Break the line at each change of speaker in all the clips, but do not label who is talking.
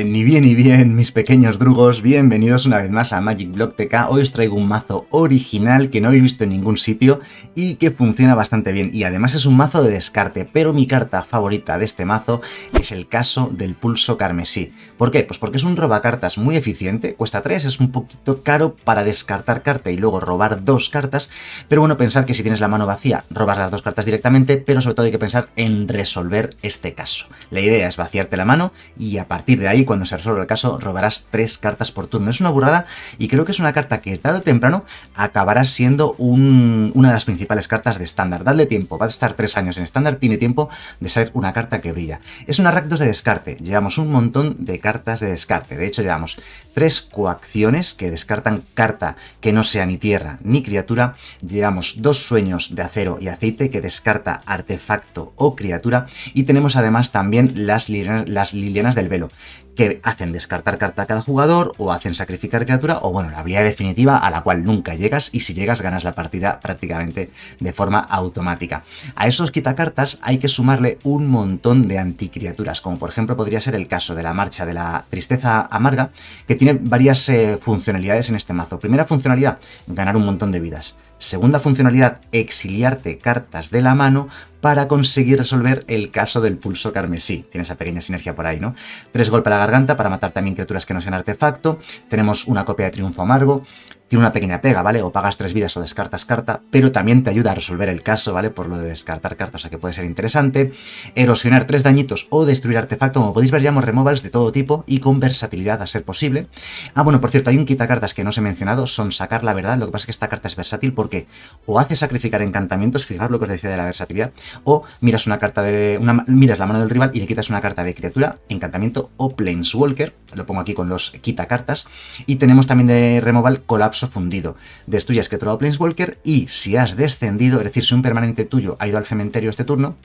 Eh, ni bien ni bien, mis pequeños drugos, bienvenidos una vez más a Magic Block TK. Hoy os traigo un mazo original que no habéis visto en ningún sitio y que funciona bastante bien. Y además es un mazo de descarte, pero mi carta favorita de este mazo es el caso del pulso carmesí. ¿Por qué? Pues porque es un robacartas muy eficiente, cuesta 3, es un poquito caro para descartar carta y luego robar dos cartas, pero bueno, pensar que si tienes la mano vacía, robas las dos cartas directamente, pero sobre todo hay que pensar en resolver este caso. La idea es vaciarte la mano y a partir de ahí, cuando se resuelva el caso, robarás tres cartas por turno. Es una burrada y creo que es una carta que tarde o temprano acabará siendo una de las principales cartas de estándar. Dadle tiempo, va a estar tres años en estándar, tiene tiempo de ser una carta que brilla. Es una Rakdos de descarte, llevamos un montón de cartas de descarte. De hecho, llevamos tres coacciones que descartan carta que no sea ni tierra ni criatura. Llevamos dos sueños de acero y aceite que descarta artefacto o criatura. Y tenemos además también las, lilianas del velo, que hacen descartar carta a cada jugador o hacen sacrificar criatura o bueno, la habilidad definitiva a la cual nunca llegas y si llegas ganas la partida prácticamente de forma automática. A esos quitacartas hay que sumarle un montón de anticriaturas, como por ejemplo podría ser el caso de la marcha de la tristeza amarga, que tiene varias eh, funcionalidades en este mazo. Primera funcionalidad, ganar un montón de vidas. Segunda funcionalidad, exiliarte cartas de la mano para conseguir resolver el caso del pulso carmesí. Tiene esa pequeña sinergia por ahí, ¿no? Tres golpes a la garganta para matar también criaturas que no sean artefacto. Tenemos una copia de triunfo amargo tiene una pequeña pega, ¿vale? O pagas tres vidas o descartas carta, pero también te ayuda a resolver el caso, ¿vale? Por lo de descartar cartas, o sea que puede ser interesante. Erosionar tres dañitos o destruir artefacto, como podéis ver, llamo removals de todo tipo y con versatilidad a ser posible. Ah, bueno, por cierto, hay un quitacartas que no os he mencionado, son sacar la verdad. Lo que pasa es que esta carta es versátil porque o hace sacrificar encantamientos, fijaos lo que os decía de la versatilidad, o miras una carta de. Una, miras la mano del rival y le quitas una carta de criatura, encantamiento o planeswalker. Lo pongo aquí con los quitacartas. Y tenemos también de removal colapso fundido. Destruyes que o Planeswalker y si has descendido, es decir, si un permanente tuyo ha ido al cementerio este turno,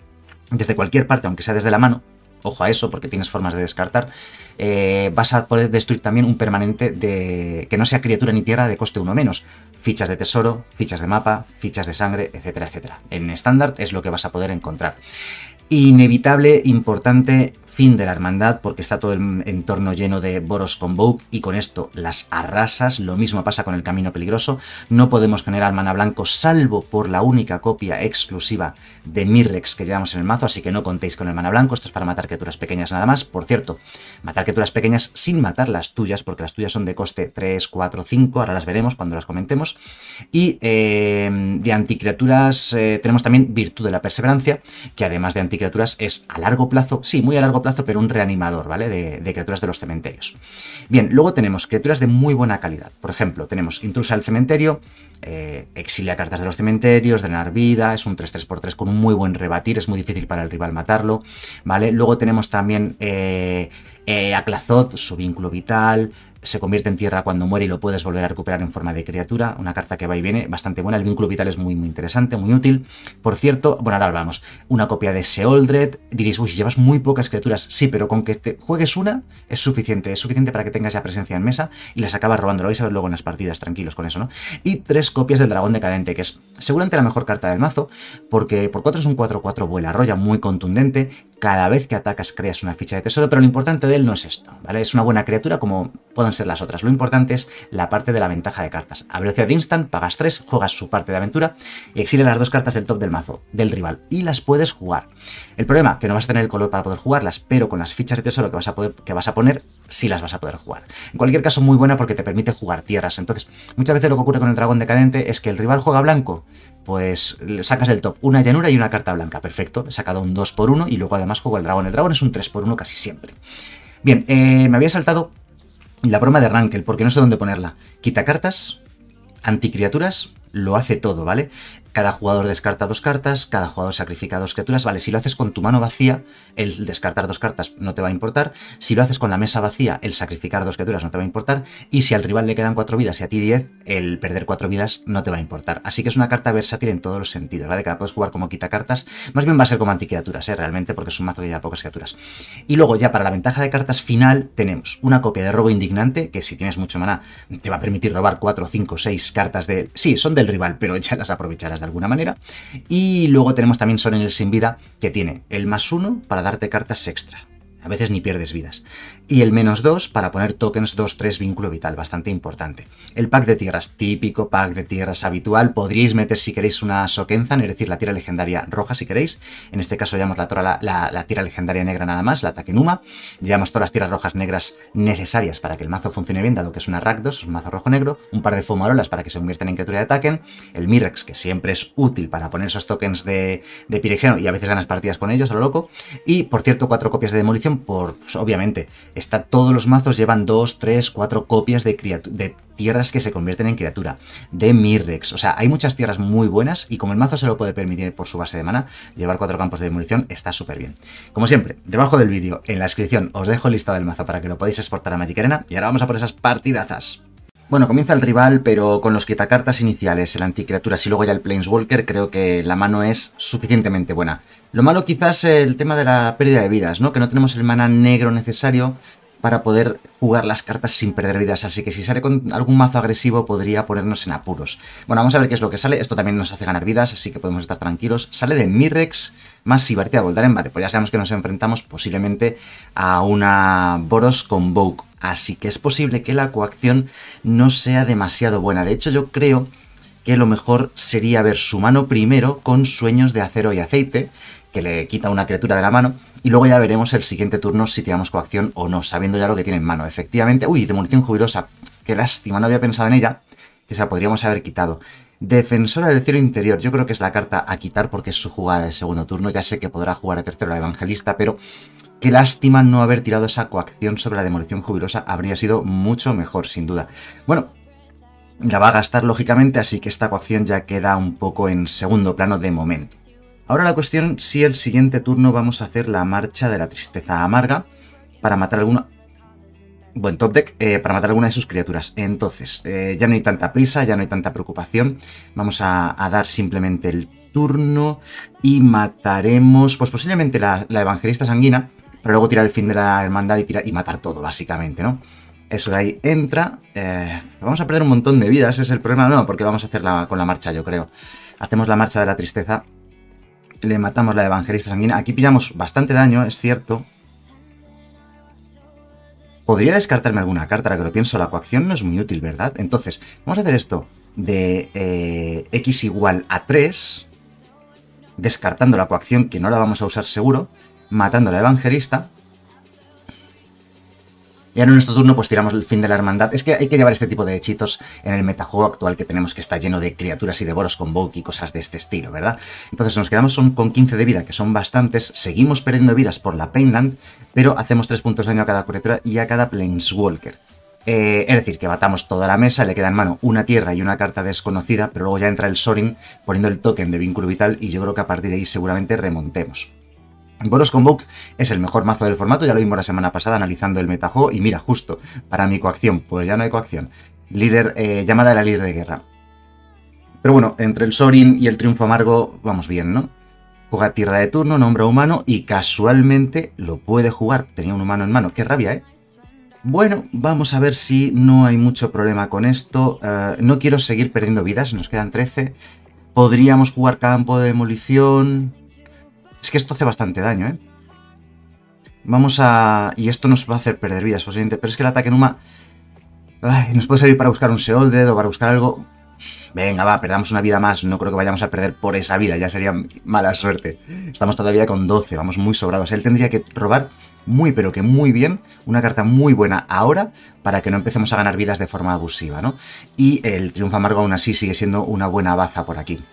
desde cualquier parte, aunque sea desde la mano, ojo a eso porque tienes formas de descartar, eh, vas a poder destruir también un permanente de que no sea criatura ni tierra de coste 1 menos. Fichas de tesoro, fichas de mapa, fichas de sangre, etcétera, etcétera. En estándar es lo que vas a poder encontrar. Inevitable, importante, fin de la hermandad porque está todo el entorno lleno de Boros Convoke y con esto las arrasas, lo mismo pasa con el Camino Peligroso, no podemos generar mana blanco salvo por la única copia exclusiva de Mirrex que llevamos en el mazo, así que no contéis con el mana blanco, esto es para matar criaturas pequeñas nada más, por cierto, matar criaturas pequeñas sin matar las tuyas, porque las tuyas son de coste 3, 4, 5, ahora las veremos cuando las comentemos, y eh, de anticriaturas eh, tenemos también Virtud de la Perseverancia, que además de anticriaturas es a largo plazo, sí, muy a largo plazo, plazo, pero un reanimador, ¿vale? De, criaturas de los cementerios. Bien, luego tenemos criaturas de muy buena calidad. Por ejemplo, tenemos Intrusa al cementerio, eh, exilia cartas de los cementerios, drenar vida, es un 3-3x3 con un muy buen rebatir, es muy difícil para el rival matarlo, ¿vale? Luego tenemos también eh, eh Aclazot, su vínculo vital, se convierte en tierra cuando muere y lo puedes volver a recuperar en forma de criatura. Una carta que va y viene, bastante buena. El vínculo vital es muy, muy interesante, muy útil. Por cierto, bueno, ahora hablamos. Una copia de Seoldred. Diréis, uy, llevas muy pocas criaturas. Sí, pero con que te juegues una es suficiente. Es suficiente para que tengas ya presencia en mesa y las acabas robando. Lo vais a ver luego en las partidas, tranquilos con eso, ¿no? Y tres copias del dragón decadente, que es seguramente la mejor carta del mazo, porque por 4 es un 4-4 vuela, roya muy contundente. Cada vez que atacas creas una ficha de tesoro, pero lo importante de él no es esto, ¿vale? Es una buena criatura como pueden ser las otras. Lo importante es la parte de la ventaja de cartas. A velocidad de instant, pagas 3, juegas su parte de aventura y exilia las dos cartas del top del mazo, del rival, y las puedes jugar. El problema, que no vas a tener el color para poder jugarlas, pero con las fichas de tesoro que vas a, poder, poner, sí las vas a poder jugar. En cualquier caso, muy buena porque te permite jugar tierras. Entonces, muchas veces lo que ocurre con el dragón decadente es que el rival juega blanco, pues sacas del top una llanura y una carta blanca. Perfecto, he sacado un 2 por 1 y luego además juego el dragón. El dragón es un 3 por 1 casi siempre. Bien, eh, me había saltado la broma de Rankel, porque no sé dónde ponerla. Quita cartas, anticriaturas, lo hace todo, ¿vale? Cada jugador descarta dos cartas, cada jugador sacrifica dos criaturas. Vale, si lo haces con tu mano vacía, el descartar dos cartas no te va a importar. Si lo haces con la mesa vacía, el sacrificar dos criaturas no te va a importar. Y si al rival le quedan cuatro vidas y a ti diez, el perder cuatro vidas no te va a importar. Así que es una carta versátil en todos los sentidos, ¿vale? Que la puedes jugar como quita cartas. Más bien va a ser como anticriaturas, ¿eh? Realmente, porque es un mazo que lleva pocas criaturas. Y luego, ya para la ventaja de cartas final, tenemos una copia de robo indignante, que si tienes mucho mana, te va a permitir robar cuatro, cinco, seis cartas de. Sí, son del rival, pero ya las aprovecharás alguna manera. Y luego tenemos también Soren el Sin Vida, que tiene el más uno para darte cartas extra. A veces ni pierdes vidas. Y el menos 2 para poner tokens 2-3 vínculo vital, bastante importante. El pack de tierras, típico pack de tierras habitual. Podríais meter si queréis una Sokenzan, es decir, la tierra legendaria roja si queréis. En este caso llevamos la, la, la, tierra legendaria negra nada más, la Takenuma. Llevamos todas las tierras rojas negras necesarias para que el mazo funcione bien, dado que es una Rakdos, un mazo rojo-negro. Un par de Fumarolas para que se conviertan en criatura de Taken. El Mirex, que siempre es útil para poner esos tokens de, de Pirexiano y a veces ganas partidas con ellos a lo loco. Y, por cierto, cuatro copias de demolición por, pues, obviamente, está, todos los mazos llevan 2, 3, 4 copias de, de tierras que se convierten en criatura, de Mirrex, o sea, hay muchas tierras muy buenas y como el mazo se lo puede permitir por su base de mana, llevar cuatro campos de demolición está súper bien. Como siempre, debajo del vídeo, en la descripción, os dejo el listado del mazo para que lo podáis exportar a Magic Arena y ahora vamos a por esas partidazas. Bueno, comienza el rival, pero con los quitacartas iniciales, el anticriaturas y luego ya el Planeswalker, creo que la mano es suficientemente buena. Lo malo quizás el tema de la pérdida de vidas, ¿no? Que no tenemos el mana negro necesario para poder jugar las cartas sin perder vidas, así que si sale con algún mazo agresivo podría ponernos en apuros. Bueno, vamos a ver qué es lo que sale, esto también nos hace ganar vidas, así que podemos estar tranquilos. Sale de Mirrex más Sibartia Voldaren, vale, pues ya sabemos que nos enfrentamos posiblemente a una Boros con Vogue, Así que es posible que la coacción no sea demasiado buena. De hecho, yo creo que lo mejor sería ver su mano primero con sueños de acero y aceite, que le quita una criatura de la mano, y luego ya veremos el siguiente turno si tiramos coacción o no, sabiendo ya lo que tiene en mano. Efectivamente, uy, demolición jubilosa, qué lástima, no había pensado en ella, que se la podríamos haber quitado. Defensora del cielo interior, yo creo que es la carta a quitar porque es su jugada de segundo turno, ya sé que podrá jugar a tercero la evangelista, pero Qué lástima no haber tirado esa coacción sobre la demolición jubilosa, habría sido mucho mejor, sin duda. Bueno, la va a gastar lógicamente, así que esta coacción ya queda un poco en segundo plano de momento. Ahora la cuestión si el siguiente turno vamos a hacer la marcha de la tristeza amarga para matar alguna... Buen top deck, eh, para matar alguna de sus criaturas. Entonces, eh, ya no hay tanta prisa, ya no hay tanta preocupación. Vamos a, dar simplemente el turno y mataremos, pues posiblemente la evangelista sanguina, pero luego tirar el fin de la hermandad y, tirar, y matar todo, básicamente, ¿no? Eso de ahí entra. Eh, vamos a perder un montón de vidas, ese es el problema, no, porque vamos a hacerla con la marcha, yo creo. Hacemos la marcha de la tristeza. Le matamos la evangelista sanguina. Aquí pillamos bastante daño, es cierto. Podría descartarme alguna carta, ahora que lo pienso. La coacción no es muy útil, ¿verdad? Entonces, vamos a hacer esto de eh, x igual a 3. Descartando la coacción, que no la vamos a usar seguro matando a la evangelista. Y ahora en nuestro turno pues tiramos el fin de la hermandad. Es que hay que llevar este tipo de hechizos en el metajuego actual que tenemos que está lleno de criaturas y de boros con Vogue y cosas de este estilo, ¿verdad? Entonces nos quedamos con 15 de vida, que son bastantes. Seguimos perdiendo vidas por la Painland, pero hacemos 3 puntos de daño a cada criatura y a cada Planeswalker. Eh, es decir, que matamos toda la mesa, le queda en mano una tierra y una carta desconocida, pero luego ya entra el Sorin poniendo el token de vínculo vital y yo creo que a partir de ahí seguramente remontemos. Boros Convoke es el mejor mazo del formato, ya lo vimos la semana pasada analizando el metajuego y mira, justo para mi coacción, pues ya no hay coacción. Líder, eh, llamada de la líder de guerra. Pero bueno, entre el Sorin y el Triunfo Amargo vamos bien, ¿no? Juega tierra de turno, nombra humano y casualmente lo puede jugar. Tenía un humano en mano, qué rabia, ¿eh? Bueno, vamos a ver si no hay mucho problema con esto. Eh, no quiero seguir perdiendo vidas, nos quedan 13. Podríamos jugar campo de demolición. Es que esto hace bastante daño, ¿eh? Vamos a... Y esto nos va a hacer perder vidas posiblemente. Pero es que el ataque Numa... Ay, nos puede servir para buscar un Seoldred o para buscar algo... Venga, va, perdamos una vida más. No creo que vayamos a perder por esa vida. Ya sería mala suerte. Estamos todavía con 12. Vamos muy sobrados. Él tendría que robar muy, pero que muy bien. Una carta muy buena ahora para que no empecemos a ganar vidas de forma abusiva, ¿no? Y el Triunfo Amargo aún así sigue siendo una buena baza por aquí.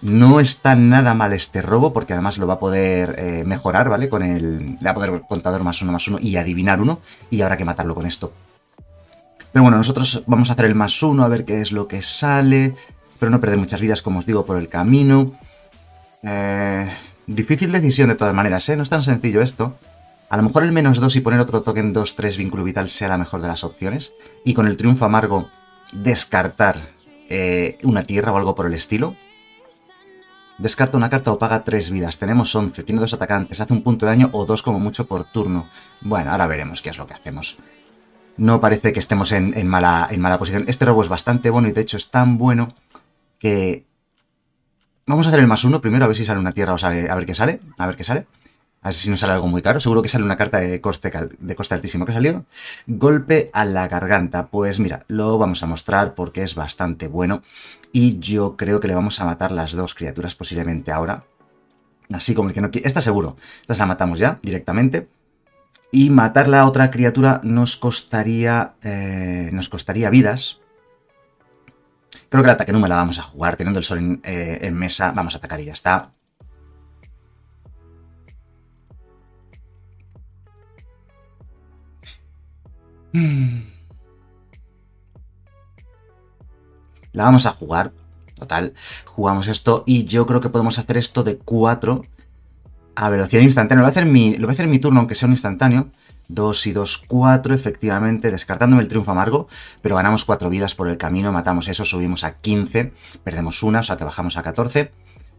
No está nada mal este robo, porque además lo va a poder eh, mejorar, ¿vale? Con el. Le va a poder contador más uno más uno y adivinar uno. Y habrá que matarlo con esto. Pero bueno, nosotros vamos a hacer el más uno, a ver qué es lo que sale. Espero no perder muchas vidas, como os digo, por el camino. Eh, difícil decisión de todas maneras, ¿eh? No es tan sencillo esto. A lo mejor el menos 2 y poner otro token 2-3 vínculo vital sea la mejor de las opciones. Y con el triunfo amargo descartar eh, una tierra o algo por el estilo. Descarta una carta o paga 3 vidas. Tenemos 11, tiene dos atacantes, hace un punto de daño o dos como mucho por turno. Bueno, ahora veremos qué es lo que hacemos. No parece que estemos en, mala, en mala posición. Este robo es bastante bueno y de hecho es tan bueno que... Vamos a hacer el más uno primero, a ver si sale una tierra o sale... A ver qué sale, a ver qué sale. A ver si nos sale algo muy caro. Seguro que sale una carta de coste, de coste altísimo que salió. Golpe a la garganta. Pues mira, lo vamos a mostrar porque es bastante bueno. Y yo creo que le vamos a matar las dos criaturas posiblemente ahora. Así como el que no quiere... Esta seguro. Esta la matamos ya directamente. Y matar la otra criatura nos costaría... Eh, nos costaría vidas. Creo que el ataque no me la vamos a jugar. Teniendo el sol en, eh, en mesa, vamos a atacar y ya está. La vamos a jugar. Total, jugamos esto y yo creo que podemos hacer esto de 4 a velocidad instantánea. Lo voy a hacer mi, lo voy a hacer mi turno, aunque sea un instantáneo. 2 y 2, 4, efectivamente, descartándome el triunfo amargo, pero ganamos 4 vidas por el camino, matamos eso, subimos a 15, perdemos una, o sea que bajamos a 14.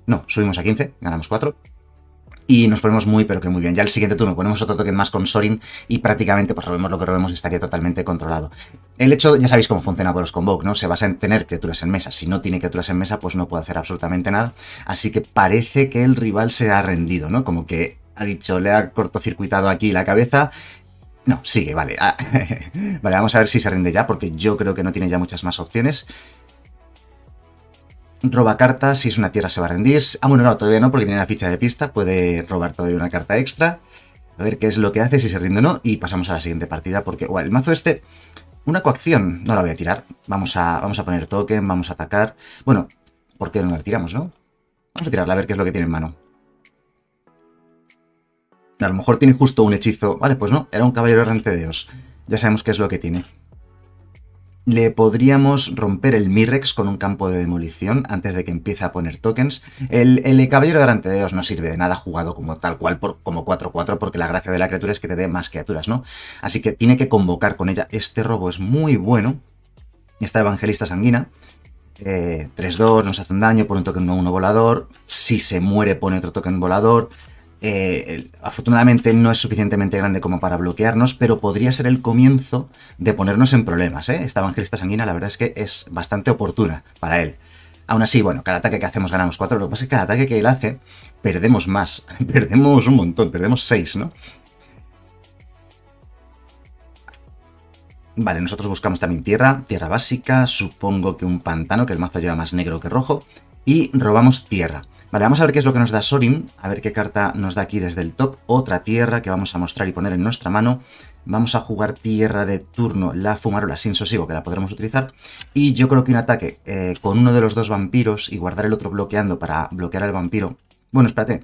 No, subimos a 15, ganamos 4 y nos ponemos muy pero que muy bien. Ya el siguiente turno ponemos otro token más con Sorin y prácticamente pues robemos lo que robemos estaría totalmente controlado. El hecho, ya sabéis cómo funciona por los Convoke, ¿no? Se basa en tener criaturas en mesa. Si no tiene criaturas en mesa, pues no puede hacer absolutamente nada. Así que parece que el rival se ha rendido, ¿no? Como que ha dicho, le ha cortocircuitado aquí la cabeza no, sigue, vale. Vale, vamos a ver si se rinde ya, porque yo creo que no tiene ya muchas más opciones. Roba cartas, si es una tierra se va a rendir. Ah, bueno, no, todavía no, porque tiene la ficha de pista. Puede robar todavía una carta extra. A ver qué es lo que hace, si se rinde o no. Y pasamos a la siguiente partida, porque bueno, el mazo este... Una coacción, no la voy a tirar. Vamos a, vamos a poner token, vamos a atacar. Bueno, ¿por qué no la tiramos, no? Vamos a tirarla a ver qué es lo que tiene en mano. A lo mejor tiene justo un hechizo. Vale, pues no, era un caballero errante de Dios. Ya sabemos qué es lo que tiene le podríamos romper el Mirrex con un campo de demolición antes de que empiece a poner tokens. El, el Caballero de Dios no sirve de nada jugado como tal cual, por, como 4-4, porque la gracia de la criatura es que te dé más criaturas, ¿no? Así que tiene que convocar con ella. Este robo es muy bueno. Esta Evangelista Sanguina. 3-2, eh, nos hace un daño, pone un token 1-1 volador. Si se muere, pone otro token volador. Eh, afortunadamente no es suficientemente grande como para bloquearnos, pero podría ser el comienzo de ponernos en problemas. ¿eh? Esta evangelista sanguina la verdad es que es bastante oportuna para él. Aún así, bueno, cada ataque que hacemos ganamos 4, lo que pasa es que cada ataque que él hace perdemos más, perdemos un montón, perdemos 6, ¿no? Vale, nosotros buscamos también tierra, tierra básica, supongo que un pantano, que el mazo lleva más negro que rojo, y robamos tierra. Vale, vamos a ver qué es lo que nos da Sorin, a ver qué carta nos da aquí desde el top. Otra tierra que vamos a mostrar y poner en nuestra mano. Vamos a jugar tierra de turno, la fumarola sin sosiego, que la podremos utilizar. Y yo creo que un ataque eh, con uno de los dos vampiros y guardar el otro bloqueando para bloquear al vampiro... Bueno, espérate.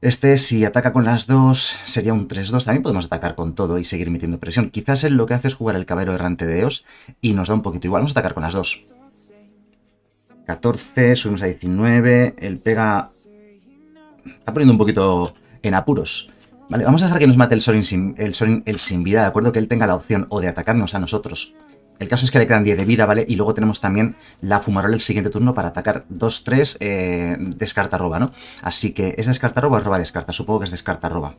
Este, si ataca con las dos, sería un 3-2. También podemos atacar con todo y seguir metiendo presión. Quizás él lo que hace es jugar el cabero errante de Eos y nos da un poquito igual. Vamos a atacar con las dos. 14, subimos a 19, el pega... Está poniendo un poquito en apuros. Vale, vamos a dejar que nos mate el Sorin sin, el, el sin vida, ¿de acuerdo? Que él tenga la opción o de atacarnos a nosotros. El caso es que le quedan 10 de vida, ¿vale? Y luego tenemos también la fumarola el siguiente turno para atacar 2-3, eh, descarta roba, ¿no? Así que, ¿es descarta roba o roba descarta? Supongo que es descarta roba.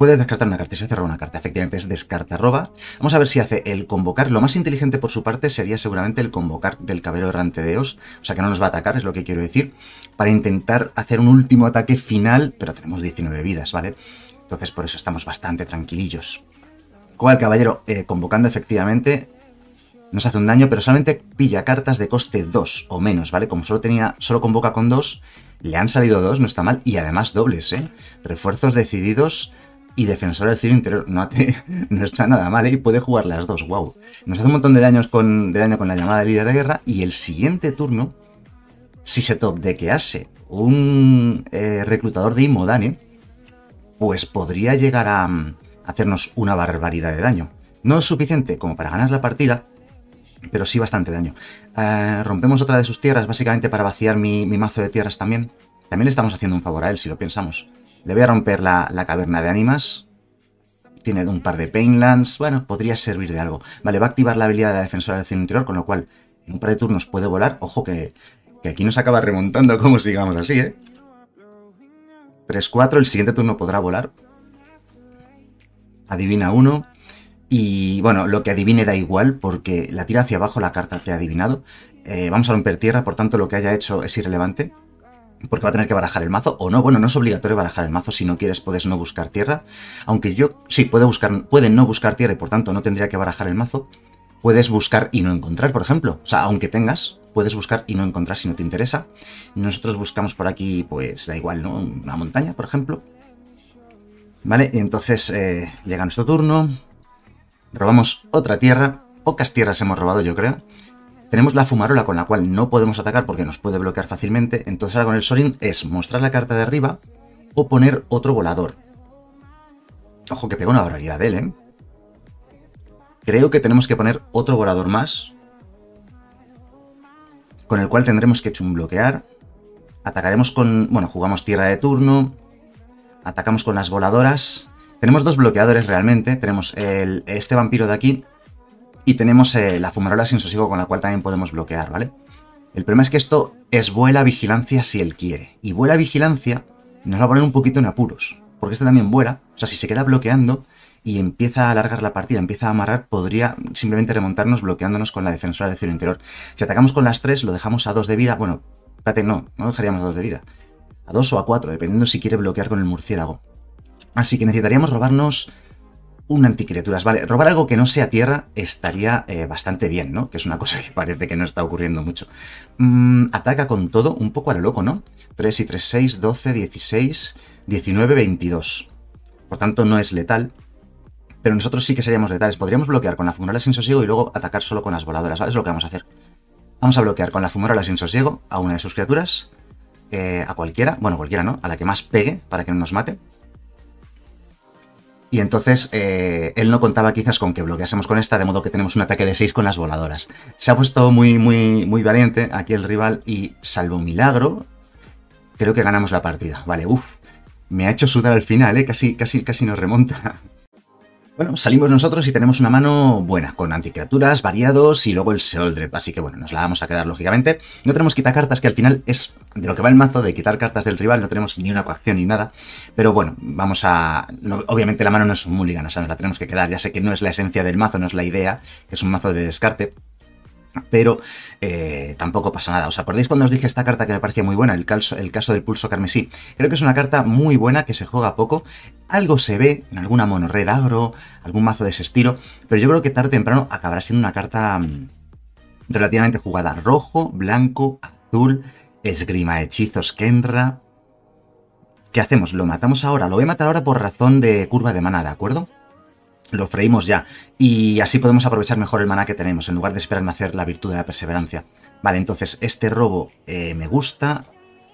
Puede descartar una carta, si cerrar una carta, efectivamente es descarta roba. Vamos a ver si hace el convocar. Lo más inteligente por su parte sería seguramente el convocar del cabero errante de Eos, o sea que no nos va a atacar, es lo que quiero decir, para intentar hacer un último ataque final, pero tenemos 19 vidas, ¿vale? Entonces por eso estamos bastante tranquilillos. El caballero eh, convocando efectivamente nos hace un daño, pero solamente pilla cartas de coste 2 o menos, ¿vale? Como solo tenía, solo convoca con 2, le han salido 2, no está mal, y además dobles, ¿eh? Refuerzos decididos y defensor del cielo interior. No, está nada mal, ¿eh? y puede jugar las dos, wow. Nos hace un montón de, daños con, de daño con la llamada de líder de guerra, y el siguiente turno, si se top hace un eh, reclutador de Imodane, pues podría llegar a mm, hacernos una barbaridad de daño. No es suficiente como para ganar la partida, pero sí bastante daño. Eh, rompemos otra de sus tierras, básicamente para vaciar mi, mi mazo de tierras también. También le estamos haciendo un favor a él, si lo pensamos. Le voy a romper la, caverna de ánimas. Tiene un par de Painlands. Bueno, podría servir de algo. Vale, va a activar la habilidad de la defensora del cielo interior, con lo cual en un par de turnos puede volar. Ojo que, que aquí nos acaba remontando como sigamos así, ¿eh? 3-4, el siguiente turno podrá volar. Adivina uno. Y bueno, lo que adivine da igual porque la tira hacia abajo la carta que ha adivinado. Eh, vamos a romper tierra, por tanto lo que haya hecho es irrelevante. Porque va a tener que barajar el mazo, o no, bueno, no es obligatorio barajar el mazo, si no quieres puedes no buscar tierra, aunque yo sí, puede, buscar, puede no buscar tierra y por tanto no tendría que barajar el mazo, puedes buscar y no encontrar, por ejemplo, o sea, aunque tengas, puedes buscar y no encontrar si no te interesa, nosotros buscamos por aquí, pues da igual, ¿no? Una montaña, por ejemplo, ¿vale? Entonces eh, llega nuestro turno, robamos otra tierra, pocas tierras hemos robado yo creo, tenemos la fumarola con la cual no podemos atacar porque nos puede bloquear fácilmente. Entonces ahora con el Sorin es mostrar la carta de arriba o poner otro volador. Ojo que pega una barbaridad de él, ¿eh? Creo que tenemos que poner otro volador más. Con el cual tendremos que bloquear. Atacaremos con... Bueno, jugamos tierra de turno. Atacamos con las voladoras. Tenemos dos bloqueadores realmente. Tenemos este vampiro de aquí y tenemos eh, la fumarola sin sosiego con la cual también podemos bloquear, ¿vale? El problema es que esto es vuela vigilancia si él quiere. Y vuela vigilancia nos va a poner un poquito en apuros. Porque este también vuela. O sea, si se queda bloqueando y empieza a alargar la partida, empieza a amarrar, podría simplemente remontarnos bloqueándonos con la defensora de cielo interior. Si atacamos con las tres, lo dejamos a dos de vida. Bueno, espérate, no, no lo dejaríamos a dos de vida. A dos o a cuatro, dependiendo si quiere bloquear con el murciélago. Así que necesitaríamos robarnos un anticriaturas. Vale, robar algo que no sea tierra estaría eh, bastante bien, ¿no? Que es una cosa que parece que no está ocurriendo mucho. Mm, ataca con todo, un poco a lo loco, ¿no? 3 y 3, 6, 12, 16, 19, 22. Por tanto, no es letal. Pero nosotros sí que seríamos letales. Podríamos bloquear con la fumarola sin sosiego y luego atacar solo con las voladoras. ¿Vale? Es lo que vamos a hacer. Vamos a bloquear con la fumarola sin sosiego a una de sus criaturas. Eh, a cualquiera. Bueno, cualquiera, ¿no? A la que más pegue para que no nos mate. Y entonces eh, él no contaba quizás con que bloqueásemos con esta, de modo que tenemos un ataque de 6 con las voladoras. Se ha puesto muy, muy, muy valiente aquí el rival y salvo milagro, creo que ganamos la partida. Vale, uff, me ha hecho sudar al final, ¿eh? casi, casi, casi nos remonta. Bueno, salimos nosotros y tenemos una mano buena, con anticriaturas, variados y luego el Seoldred, así que bueno, nos la vamos a quedar lógicamente. No tenemos cartas, que al final es de lo que va el mazo, de quitar cartas del rival, no tenemos ni una coacción ni nada, pero bueno, vamos a... obviamente la mano no es un mulligan, o sea, nos la tenemos que quedar, ya sé que no es la esencia del mazo, no es la idea, que es un mazo de descarte, pero eh, tampoco pasa nada. ¿Os acordáis cuando os dije esta carta que me parecía muy buena? El caso, el caso del pulso carmesí. Creo que es una carta muy buena que se juega poco. Algo se ve en alguna monored agro, algún mazo de ese estilo, pero yo creo que tarde o temprano acabará siendo una carta mm, relativamente jugada. Rojo, blanco, azul, esgrima, hechizos, Kenra. ¿Qué hacemos? ¿Lo matamos ahora? Lo voy a matar ahora por razón de curva de mana, ¿de acuerdo? Lo freímos ya. Y así podemos aprovechar mejor el maná que tenemos, en lugar de esperarme a hacer la virtud de la perseverancia. Vale, entonces este robo eh, me gusta.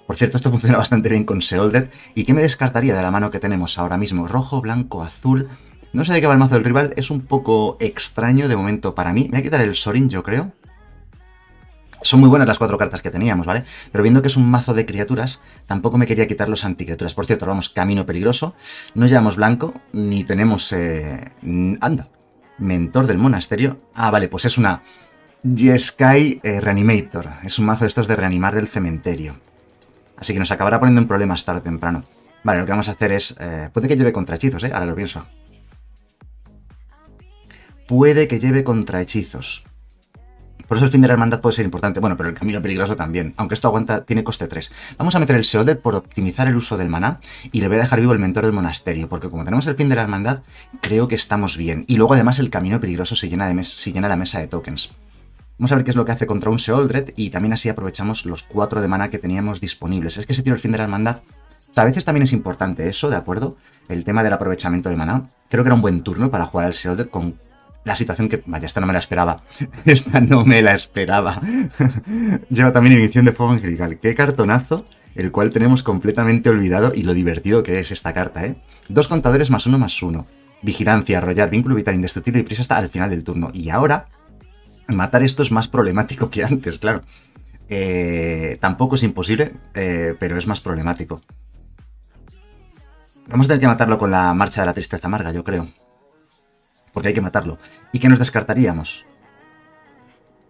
Por cierto, esto funciona bastante bien con Seoldred. ¿Y qué me descartaría de la mano que tenemos ahora mismo? Rojo, blanco, azul... No sé de qué va el mazo del rival, es un poco extraño de momento para mí. Me voy a quitar el Sorin, yo creo. Son muy buenas las cuatro cartas que teníamos, ¿vale? Pero viendo que es un mazo de criaturas, tampoco me quería quitar los anticriaturas. Por cierto, vamos camino peligroso. No llevamos blanco, ni tenemos... Eh, anda, mentor del monasterio. Ah, vale, pues es una Jeskai eh, Reanimator. Es un mazo de estos de reanimar del cementerio. Así que nos acabará poniendo en problemas tarde o temprano. Vale, lo que vamos a hacer es... Eh, puede que lleve contrahechizos, ¿eh? Ahora lo pienso. Puede que lleve contrahechizos. Por eso el fin de la hermandad puede ser importante. Bueno, pero el camino peligroso también. Aunque esto aguanta, tiene coste 3. Vamos a meter el Seolded por optimizar el uso del maná. Y le voy a dejar vivo el mentor del monasterio. Porque como tenemos el fin de la hermandad, creo que estamos bien. Y luego además el camino peligroso se llena, de se llena la mesa de tokens. Vamos a ver qué es lo que hace contra un Seoldred. Y también así aprovechamos los 4 de mana que teníamos disponibles. Es que se tiró el fin de la hermandad. a veces también es importante eso, ¿de acuerdo? El tema del aprovechamiento de maná. Creo que era un buen turno para jugar al Seoldred con la situación que... Vaya, esta no me la esperaba. Esta no me la esperaba. Lleva también inicio de fuego angelical. Qué cartonazo, el cual tenemos completamente olvidado y lo divertido que es esta carta, ¿eh? Dos contadores más uno más uno. Vigilancia, arrollar, vínculo vital, indestructible y prisa hasta al final del turno. Y ahora, matar esto es más problemático que antes, claro. Eh, tampoco es imposible, eh, pero es más problemático. Vamos a tener que matarlo con la marcha de la tristeza amarga, yo creo porque hay que matarlo. ¿Y qué nos descartaríamos?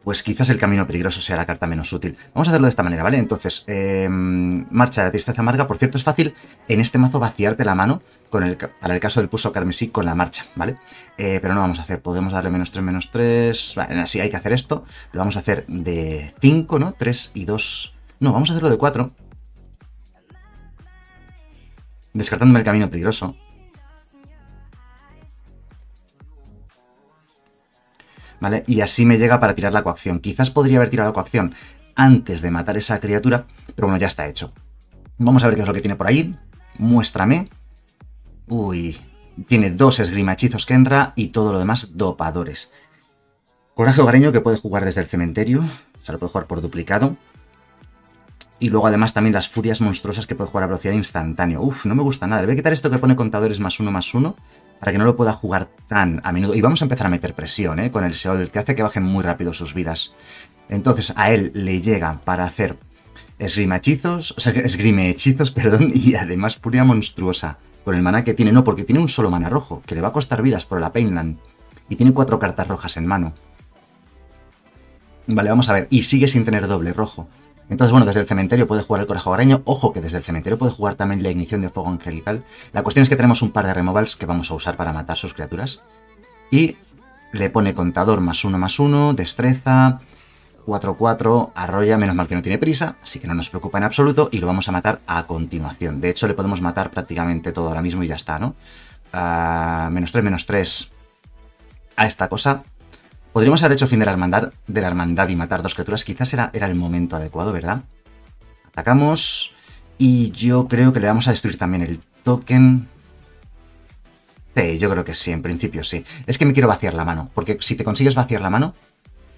Pues quizás el camino peligroso sea la carta menos útil. Vamos a hacerlo de esta manera, ¿vale? Entonces, em, marcha de la tristeza amarga. Por cierto, es fácil en este mazo vaciarte la mano para el caso del pulso carmesí con la marcha, ¿vale? Eh, pero no vamos a hacer, podemos darle menos 3, menos 3. Vale, así hay que hacer esto. Lo vamos a hacer de 5, ¿no? 3 y 2. No, vamos a hacerlo de 4. descartándome el camino peligroso. ¿Vale? Y así me llega para tirar la coacción. Quizás podría haber tirado la coacción antes de matar esa criatura, pero bueno, ya está hecho. Vamos a ver qué es lo que tiene por ahí. Muéstrame. Uy, tiene dos esgrima hechizos Kenra y todo lo demás dopadores. Coraje hogareño que puede jugar desde el cementerio, o sea, lo puede jugar por duplicado. Y luego además también las furias monstruosas que puede jugar a velocidad instantánea. Uf, no me gusta nada. Le voy a quitar esto que pone contadores más uno más uno para que no lo pueda jugar tan a menudo. Y vamos a empezar a meter presión ¿eh? con el Seold, que hace que bajen muy rápido sus vidas. Entonces a él le llega para hacer esgrima hechizos, o sea, esgrime hechizos, perdón, y además furia monstruosa. Con el mana que tiene, no, porque tiene un solo mana rojo, que le va a costar vidas por la Painland. Y tiene cuatro cartas rojas en mano. Vale, vamos a ver. Y sigue sin tener doble rojo. Entonces, bueno, desde el cementerio puede jugar el coraje hogareño. Ojo que desde el cementerio puede jugar también la ignición de fuego angelical. La cuestión es que tenemos un par de removals que vamos a usar para matar sus criaturas. Y le pone contador más uno más uno, destreza, 4-4, arrolla, menos mal que no tiene prisa, así que no nos preocupa en absoluto y lo vamos a matar a continuación. De hecho, le podemos matar prácticamente todo ahora mismo y ya está, ¿no? Uh, menos 3, menos 3 a esta cosa Podríamos haber hecho fin de la hermandad, de la hermandad y matar dos criaturas. Quizás era, era el momento adecuado, ¿verdad? Atacamos. Y yo creo que le vamos a destruir también el token. Sí, yo creo que sí, en principio sí. Es que me quiero vaciar la mano. Porque si te consigues vaciar la mano,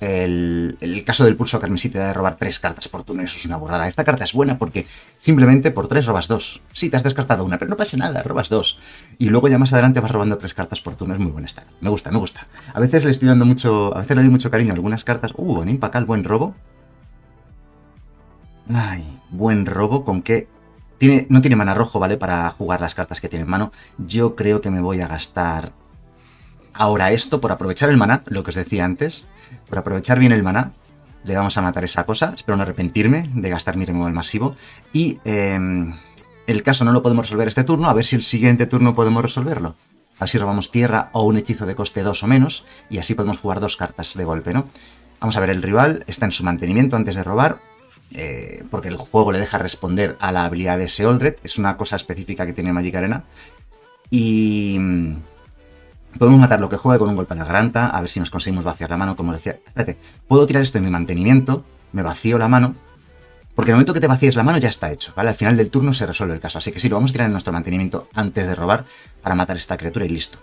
el, caso del pulso carmesí te da de robar tres cartas por turno, eso es una borrada. Esta carta es buena porque simplemente por tres robas dos. Sí, te has descartado una, pero no pasa nada, robas dos. Y luego ya más adelante vas robando tres cartas por turno, es muy buena esta. Me gusta, me gusta. A veces le estoy dando mucho, a veces le doy mucho cariño a algunas cartas. Uh, en Impacal, buen robo. Ay, buen robo, con que tiene, no tiene mana rojo, ¿vale? Para jugar las cartas que tiene en mano. Yo creo que me voy a gastar ahora esto por aprovechar el maná, lo que os decía antes. Por aprovechar bien el maná, le vamos a matar esa cosa. Espero no arrepentirme de gastar mi removal masivo. Y em, el caso no lo podemos resolver este turno, a ver si el siguiente turno podemos resolverlo. Así robamos tierra o un hechizo de coste 2 o menos, y así podemos jugar dos cartas de golpe, ¿no? Vamos a ver, el rival está en su mantenimiento antes de robar, eh, porque el juego le deja responder a la habilidad de Seoldred, es una cosa específica que tiene Magic Arena. Y Podemos matar lo que juegue con un golpe a la garganta, a ver si nos conseguimos vaciar la mano, como decía. Espérate, puedo tirar esto en mi mantenimiento, me vacío la mano, porque el momento que te vacíes la mano ya está hecho, ¿vale? Al final del turno se resuelve el caso, así que sí, lo vamos a tirar en nuestro mantenimiento antes de robar para matar esta criatura y listo.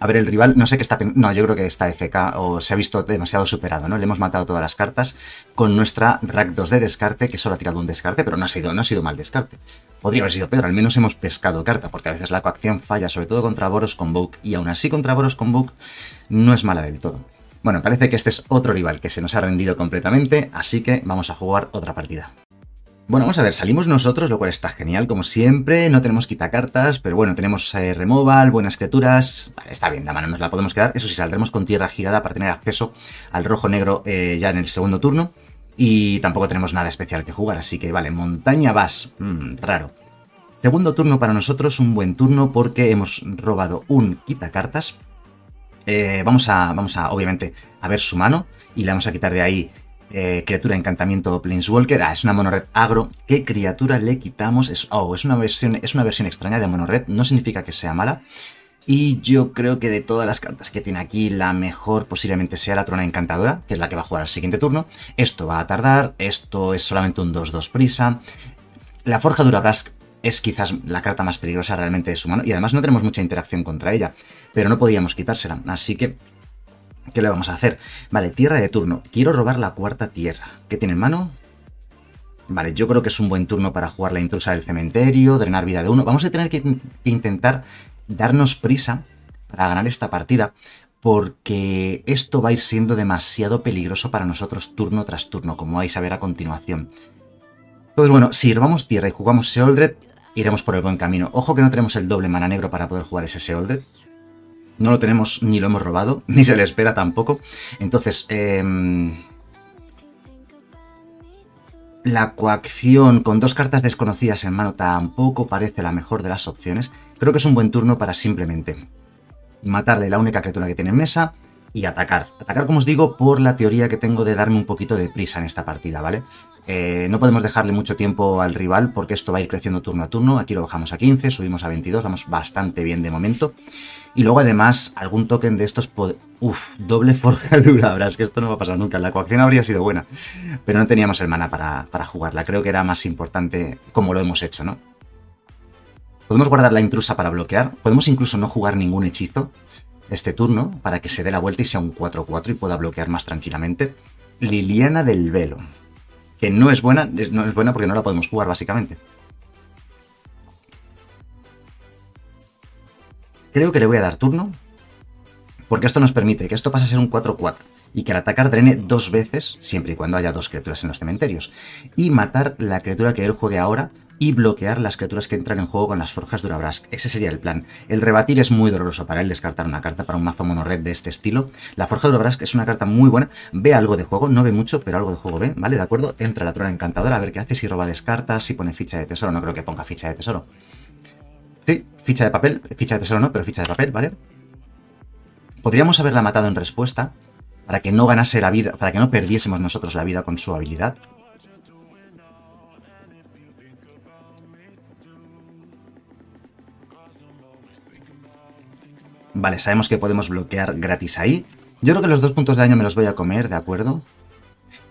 A ver, el rival, no sé qué está... No, yo creo que está FK o se ha visto demasiado superado, ¿no? Le hemos matado todas las cartas con nuestra Rack 2 de descarte, que solo ha tirado un descarte, pero no ha sido, no ha sido mal descarte. Podría haber sido peor, al menos hemos pescado carta, porque a veces la coacción falla, sobre todo contra Boros Convoke, y aún así contra Boros Convoke no es mala del todo. Bueno, parece que este es otro rival que se nos ha rendido completamente, así que vamos a jugar otra partida. Bueno, vamos a ver, salimos nosotros, lo cual está genial, como siempre, no tenemos quitacartas, pero bueno, tenemos eh, removal, buenas criaturas, vale, está bien, la mano nos la podemos quedar, eso sí, saldremos con tierra girada para tener acceso al rojo-negro eh, ya en el segundo turno, y tampoco tenemos nada especial que jugar, así que vale, montaña vas, mm, raro. Segundo turno para nosotros, un buen turno porque hemos robado un quitacartas, eh, vamos, a, vamos a, obviamente, a ver su mano, y le vamos a quitar de ahí eh, criatura encantamiento Planeswalker. Ah, es una monored agro. ¿Qué criatura le quitamos? Es, oh, es una, versión, es una versión extraña de monored. No significa que sea mala. Y yo creo que de todas las cartas que tiene aquí, la mejor posiblemente sea la trona encantadora, que es la que va a jugar al siguiente turno. Esto va a tardar, esto es solamente un 2-2 prisa. La Forja Durabrask es quizás la carta más peligrosa realmente de su mano, y además no tenemos mucha interacción contra ella, pero no podíamos quitársela, así que ¿Qué le vamos a hacer? Vale, tierra de turno. Quiero robar la cuarta tierra. ¿Qué tiene en mano? Vale, yo creo que es un buen turno para jugar la intrusa del cementerio, drenar vida de uno. Vamos a tener que, intentar darnos prisa para ganar esta partida, porque esto va a ir siendo demasiado peligroso para nosotros turno tras turno, como vais a ver a continuación. Entonces, bueno, si robamos tierra y jugamos Seoldred, iremos por el buen camino. Ojo que no tenemos el doble mana negro para poder jugar ese Seoldred, no lo tenemos ni lo hemos robado, ni se le espera tampoco. Entonces, em, la coacción con dos cartas desconocidas en mano tampoco parece la mejor de las opciones. Creo que es un buen turno para simplemente matarle la única criatura que tiene en mesa, y atacar. Atacar, como os digo, por la teoría que tengo de darme un poquito de prisa en esta partida, ¿vale? Eh, no podemos dejarle mucho tiempo al rival porque esto va a ir creciendo turno a turno. Aquí lo bajamos a 15, subimos a 22, vamos bastante bien de momento. Y luego además algún token de estos... Uf, doble forjadura, es que esto no va a pasar nunca. La coacción habría sido buena, pero no teníamos el mana para, para jugarla. Creo que era más importante como lo hemos hecho, ¿no? Podemos guardar la intrusa para bloquear. Podemos incluso no jugar ningún hechizo este turno para que se dé la vuelta y sea un 4-4 y pueda bloquear más tranquilamente. Liliana del Velo. Que no es buena, no es buena porque no la podemos jugar básicamente. Creo que le voy a dar turno. Porque esto nos permite que esto pase a ser un 4-4 y que al atacar drene dos veces, siempre y cuando haya dos criaturas en los cementerios, y matar la criatura que él juegue ahora y bloquear las criaturas que entran en juego con las forjas de Urabrask. Ese sería el plan. El rebatir es muy doloroso para él descartar una carta para un mazo mono red de este estilo. La forja de Urabrask es una carta muy buena, ve algo de juego, no ve mucho, pero algo de juego ve, ¿vale? De acuerdo, entra la trona encantadora a ver qué hace, si roba descartas, si pone ficha de tesoro, no creo que ponga ficha de tesoro. Sí, ficha de papel, ficha de tesoro no, pero ficha de papel, ¿vale? Podríamos haberla matado en respuesta para que no ganase la vida, para que no perdiésemos nosotros la vida con su habilidad. Vale, sabemos que podemos bloquear gratis ahí. Yo creo que los dos puntos de daño me los voy a comer, ¿de acuerdo?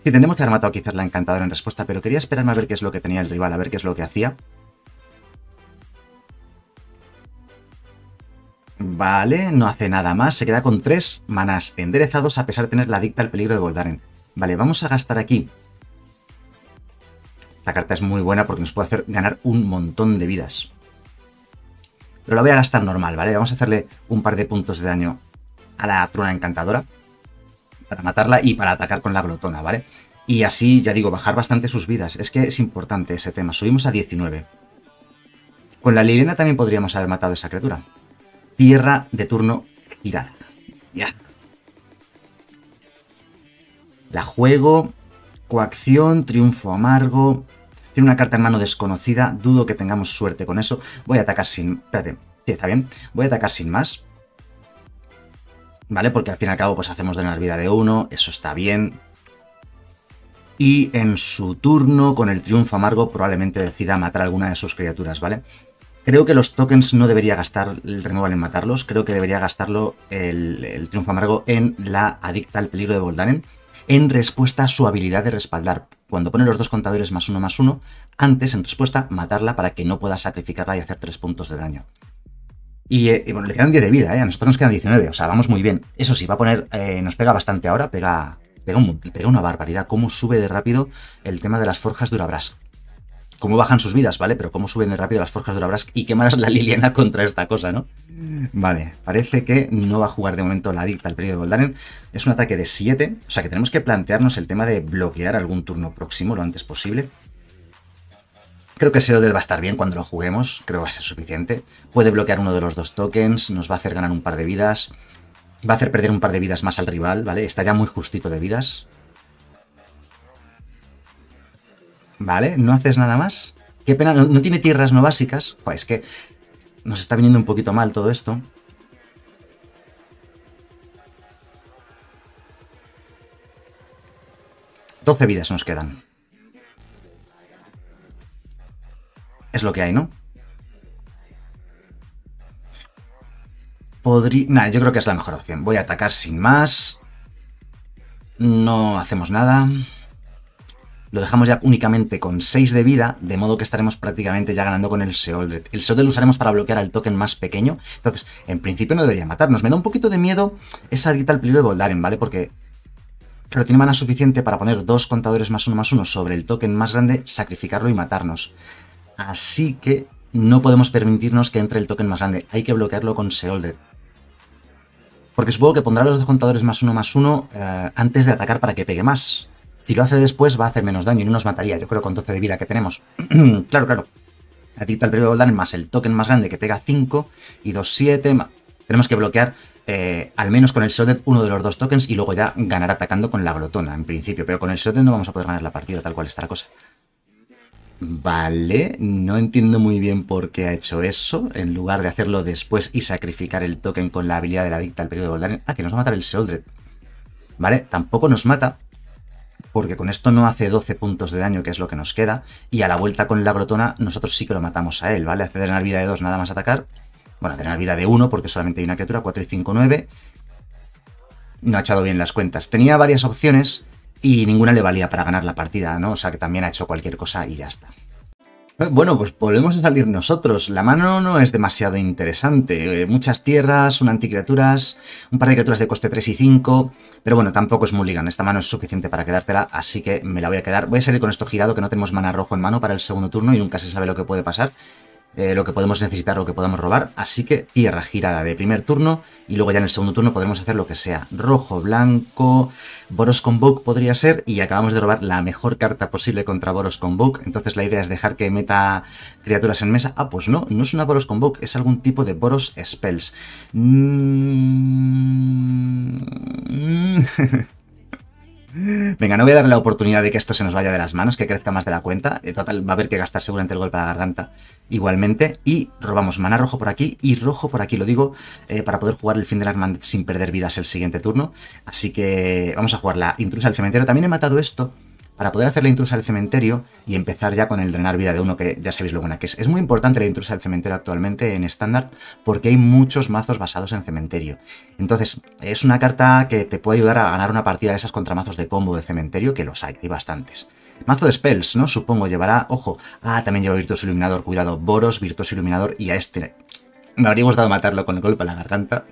Sí, tendremos que haber matado quizás la encantadora en respuesta, pero quería esperarme a ver qué es lo que tenía el rival, a ver qué es lo que hacía. Vale, no hace nada más, se queda con tres manas enderezados a pesar de tener la dicta al peligro de Voldaren. Vale, vamos a gastar aquí. Esta carta es muy buena porque nos puede hacer ganar un montón de vidas. Pero la voy a gastar normal, ¿vale? Vamos a hacerle un par de puntos de daño a la truna encantadora. Para matarla y para atacar con la glotona, ¿vale? Y así, ya digo, bajar bastante sus vidas. Es que es importante ese tema. Subimos a 19. Con la Liliana también podríamos haber matado a esa criatura. Tierra de turno girada. Ya. La juego. Coacción, triunfo amargo. Tiene una carta en mano desconocida, dudo que tengamos suerte con eso. Voy a atacar sin... Espérate, sí, está bien. Voy a atacar sin más. ¿Vale? Porque al fin y al cabo pues hacemos drenar vida de uno, eso está bien. Y en su turno, con el triunfo amargo, probablemente decida matar a alguna de sus criaturas, ¿vale? Creo que los tokens no debería gastar el removal en matarlos, creo que debería gastarlo el, el triunfo amargo en la adicta al peligro de Voldaren, en respuesta a su habilidad de respaldar cuando pone los dos contadores más uno más uno, antes, en respuesta, matarla para que no pueda sacrificarla y hacer tres puntos de daño. Y, eh, bueno, le quedan 10 de vida, ¿eh? A nosotros nos quedan 19, o sea, vamos muy bien. Eso sí, va a poner, eh, nos pega bastante ahora, pega, pega, pega una barbaridad. Cómo sube de rápido el tema de las forjas de Urabrask cómo bajan sus vidas, ¿vale? Pero cómo suben de rápido las forjas de Urabrask y qué la Liliana contra esta cosa, ¿no? Vale, parece que no va a jugar de momento la adicta al periodo de Voldaren. Es un ataque de 7, o sea que tenemos que plantearnos el tema de bloquear algún turno próximo lo antes posible. Creo que Serodel va a estar bien cuando lo juguemos, creo que va a ser suficiente. Puede bloquear uno de los dos tokens, nos va a hacer ganar un par de vidas. Va a hacer perder un par de vidas más al rival, ¿vale? Está ya muy justito de vidas. Vale, no haces nada más. Qué pena, no, tiene tierras no básicas. es que nos está viniendo un poquito mal todo esto. Doce vidas nos quedan. Es lo que hay, ¿no? Podría... Nah, yo creo que es la mejor opción. Voy a atacar sin más. No hacemos nada lo dejamos ya únicamente con 6 de vida, de modo que estaremos prácticamente ya ganando con el Seoldred. El Seoldred lo usaremos para bloquear al token más pequeño, entonces en principio no debería matarnos. Me da un poquito de miedo esa dita al peligro de Voldaren, ¿vale? Porque pero tiene mana suficiente para poner dos contadores más uno más uno sobre el token más grande, sacrificarlo y matarnos. Así que no podemos permitirnos que entre el token más grande, hay que bloquearlo con Seoldred. Porque supongo que pondrá los dos contadores más uno más uno eh, antes de atacar para que pegue más. Si lo hace después va a hacer menos daño y no nos mataría, yo creo, con 12 de vida que tenemos. claro, claro. Adicta el periodo de Golden más el token más grande que pega 5 y 2, 7. Tenemos que bloquear eh, al menos con el Shrouded uno de los dos tokens y luego ya ganar atacando con la glotona, en principio. Pero con el Shrouded no vamos a poder ganar la partida tal cual está la cosa. Vale, no entiendo muy bien por qué ha hecho eso, en lugar de hacerlo después y sacrificar el token con la habilidad de la dicta al periodo de Voldaren. Ah, que nos va a matar el Seoldred. Vale, tampoco nos mata, porque con esto no hace 12 puntos de daño, que es lo que nos queda, y a la vuelta con la grotona nosotros sí que lo matamos a él, ¿vale? Hace drenar vida de 2 nada más atacar, bueno, drenar vida de 1 porque solamente hay una criatura, 4 y 5, 9. No ha echado bien las cuentas. Tenía varias opciones y ninguna le valía para ganar la partida, ¿no? O sea que también ha hecho cualquier cosa y ya está. Bueno, pues volvemos a salir nosotros. La mano no es demasiado interesante. Eh, muchas tierras, un anticriaturas, un par de criaturas de coste 3 y 5. Pero bueno, tampoco es mulligan. Esta mano es suficiente para quedártela, así que me la voy a quedar. Voy a salir con esto girado, que no tenemos mana rojo en mano para el segundo turno y nunca se sabe lo que puede pasar. Eh, lo que podemos necesitar o que podamos robar. Así que tierra girada de primer turno y luego ya en el segundo turno podremos hacer lo que sea. Rojo, blanco, Boros Convoke podría ser y acabamos de robar la mejor carta posible contra Boros Convoke. Entonces la idea es dejar que meta criaturas en mesa. Ah, pues no, no es una Boros Convoke, es algún tipo de Boros Spells. Mm. Venga, no voy a darle la oportunidad de que esto se nos vaya de las manos, que crezca más de la cuenta. En total, va a haber que gastar seguramente el golpe a la garganta igualmente. Y robamos mana rojo por aquí y rojo por aquí, lo digo, eh, para poder jugar el fin de la hermandad sin perder vidas el siguiente turno. Así que vamos a jugar la intrusa del cementerio. También he matado esto para poder hacer la intrusa al cementerio y empezar ya con el drenar vida de uno, que ya sabéis lo buena que es. Es muy importante la intrusa al cementerio actualmente en estándar porque hay muchos mazos basados en cementerio. Entonces, es una carta que te puede ayudar a ganar una partida de esas contra mazos de combo de cementerio, que los hay, hay bastantes. Mazo de spells, ¿no? Supongo llevará, ojo, ah, también lleva Virtuoso Iluminador, cuidado, Boros, Virtuoso Iluminador y a este me habría gustado matarlo con el golpe a la garganta.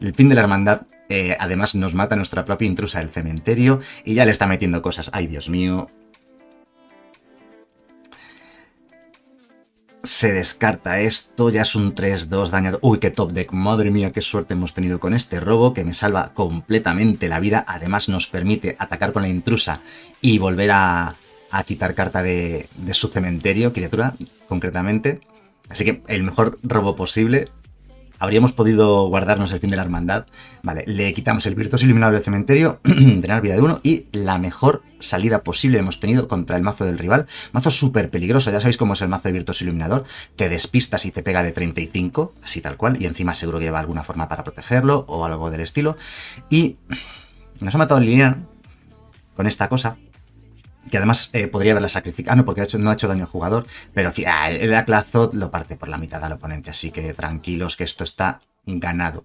El fin de la hermandad eh, además nos mata nuestra propia intrusa del cementerio y ya le está metiendo cosas. ¡Ay, Dios mío! Se descarta esto, ya es un 3-2 dañado. ¡Uy, qué top deck! Madre mía, qué suerte hemos tenido con este robo que me salva completamente la vida. Además nos permite atacar con la intrusa y volver a, quitar carta de, de su cementerio, criatura, concretamente. Así que el mejor robo posible habríamos podido guardarnos el fin de la hermandad. Vale, le quitamos el virtuoso iluminador del cementerio, drenar vida de uno y la mejor salida posible hemos tenido contra el mazo del rival. Mazo súper peligroso, ya sabéis cómo es el mazo de virtuoso iluminador. Te despistas y te pega de 35, así tal cual, y encima seguro que lleva alguna forma para protegerlo o algo del estilo. Y nos ha matado Liliana con esta cosa, que además eh, podría haberla sacrificado. Ah, no, porque no ha hecho daño al jugador. Pero ah, el Aclazot lo parte por la mitad al oponente. Así que tranquilos que esto está ganado.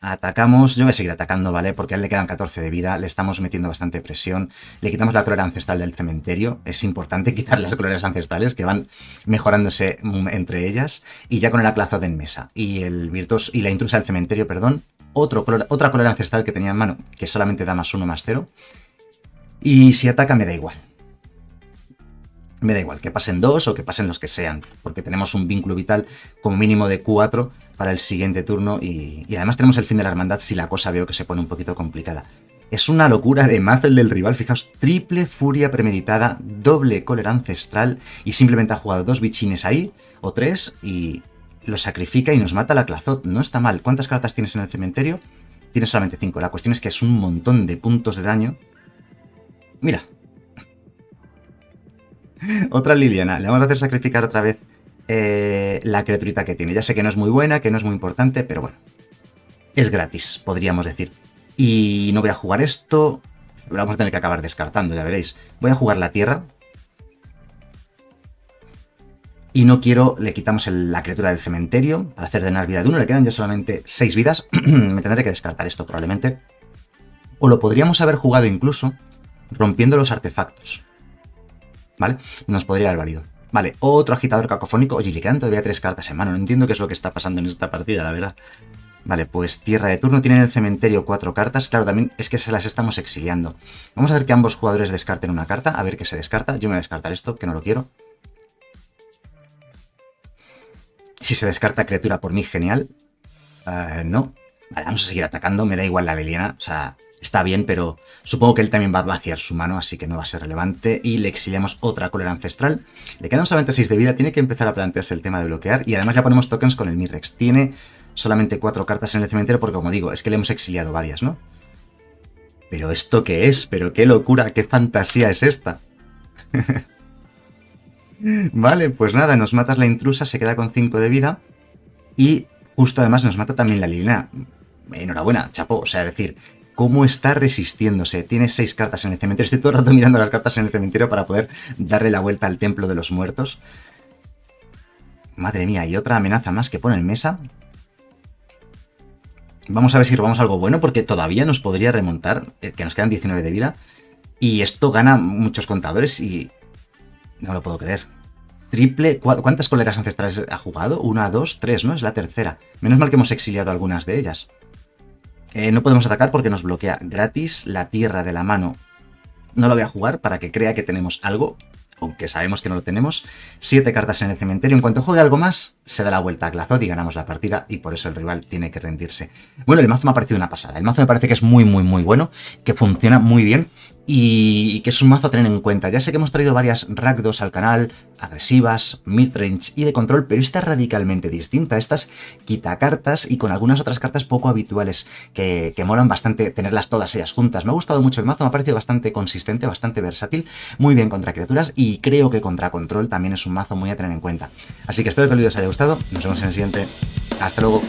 Atacamos, yo voy a seguir atacando, ¿vale? Porque a él le quedan 14 de vida, le estamos metiendo bastante presión. Le quitamos la cólera ancestral del cementerio. Es importante quitar las cóleras ancestrales que van mejorándose entre ellas. Y ya con el Aclazot en mesa. Y el Virtus y la intrusa del cementerio, perdón. Otra cólera ancestral que tenía en mano, que solamente da más uno más cero. Y si ataca me da igual. Me da igual, que pasen dos o que pasen los que sean, porque tenemos un vínculo vital como mínimo de 4 para el siguiente turno y, además tenemos el fin de la hermandad si la cosa veo que se pone un poquito complicada. Es una locura de mazo el del rival, fijaos, triple furia premeditada, doble cólera ancestral y simplemente ha jugado dos bichines ahí, o tres, y lo sacrifica y nos mata la clazot. No está mal. ¿Cuántas cartas tienes en el cementerio? Tienes solamente cinco. La cuestión es que es un montón de puntos de daño Mira. Otra Liliana. Le vamos a hacer sacrificar otra vez eh, la criaturita que tiene. Ya sé que no es muy buena, que no es muy importante, pero bueno. Es gratis, podríamos decir. Y no voy a jugar esto. Lo vamos a tener que acabar descartando, ya veréis. Voy a jugar la tierra. Y no quiero, le quitamos la criatura del cementerio para hacer drenar vida de uno. Le quedan ya solamente 6 vidas. Me tendré que descartar esto probablemente. O lo podríamos haber jugado incluso rompiendo los artefactos. ¿Vale? Nos podría haber valido. Vale, otro agitador cacofónico. Oye, le quedan todavía tres cartas en mano. No entiendo qué es lo que está pasando en esta partida, la verdad. Vale, pues tierra de turno. Tienen en el cementerio cuatro cartas. Claro, también es que se las estamos exiliando. Vamos a ver que ambos jugadores descarten una carta. A ver qué se descarta. Yo me voy a descartar esto, que no lo quiero. Si se descarta criatura por mí, genial. Eh, no. Vale, vamos a seguir atacando. Me da igual la Liliana. O sea, está bien, pero supongo que él también va a vaciar su mano, así que no va a ser relevante. Y le exiliamos otra cólera ancestral. Le quedan solamente 6 de vida, tiene que empezar a plantearse el tema de bloquear. Y además ya ponemos tokens con el Mirrex. Tiene solamente 4 cartas en el cementerio porque, como digo, es que le hemos exiliado varias, ¿no? Pero ¿esto qué es? ¿Pero qué locura? ¿Qué fantasía es esta? Vale, pues nada, nos matas la intrusa, se queda con 5 de vida. Y justo además nos mata también la Lilina. Enhorabuena, chapo. O sea, es decir, cómo está resistiéndose. Tiene 6 cartas en el cementerio. Estoy todo el rato mirando las cartas en el cementerio para poder darle la vuelta al templo de los muertos. Madre mía, y otra amenaza más que pone en mesa. Vamos a ver si robamos algo bueno, porque todavía nos podría remontar, eh, que nos quedan 19 de vida. Y esto gana muchos contadores y... No lo puedo creer. Triple... ¿Cuántas coleras ancestrales ha jugado? Una, dos, tres, ¿no? Es la tercera. Menos mal que hemos exiliado algunas de ellas. Eh, no podemos atacar porque nos bloquea gratis la tierra de la mano. No lo voy a jugar para que crea que tenemos algo aunque sabemos que no lo tenemos, siete cartas en el cementerio. En cuanto juegue algo más, se da la vuelta a Glazod y ganamos la partida y por eso el rival tiene que rendirse. Bueno, el mazo me ha parecido una pasada. El mazo me parece que es muy, muy, muy bueno, que funciona muy bien y que es un mazo a tener en cuenta. Ya sé que hemos traído varias Rakdos al canal, agresivas, midrange y de control, pero esta es radicalmente distinta. Estas quita cartas y con algunas otras cartas poco habituales que, que molan bastante tenerlas todas ellas juntas. Me ha gustado mucho el mazo, me ha parecido bastante consistente, bastante versátil, muy bien contra criaturas y creo que contra control también es un mazo muy a tener en cuenta. Así que espero que el vídeo os haya gustado, nos vemos en el siguiente. Hasta luego.